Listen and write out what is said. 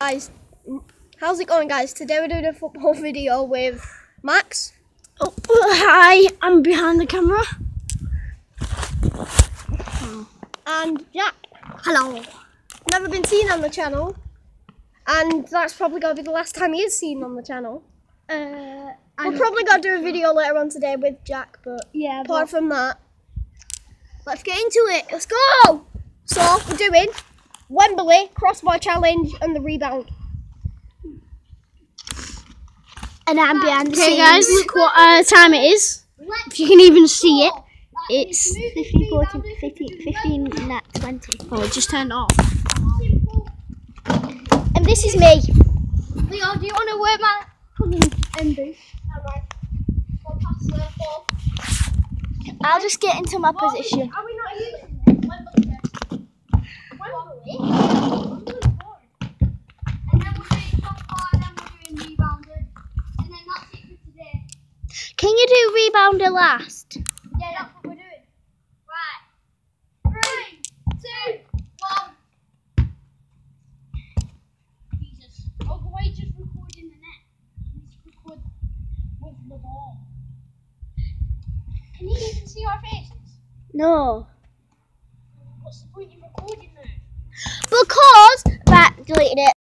Guys, how's it going guys? Today we're doing a football video with Max. Oh, hi, I'm behind the camera. and Jack. Hello. Never been seen on the channel. And that's probably going to be the last time he is seen on the channel. Uh, We're probably going to do a video later on today with Jack, but yeah, apart from that, let's get into it. Let's go! So, we're doing Wembley, crossbar challenge, and the rebound. and I'm behind the Okay, scenes. guys, look what uh, time it is. If you can even see it, it's 15, 14, 15, 15, not 20. oh, it just turned off. And this is me. Leo, do you want to wear my And booth. I'll just get into my position. Are we not using it? Wembley. Wembley? And then we're doing top bar, and then we're doing rebounded. And then that's it for today. Can you do rebounder last? Yeah, that's what we're doing. Right. Three, two, one. Jesus. Oh, the way just recording the net. To record with the ball. Can you even see our faces? No. What's the point of recording now? Because, right, deleted it.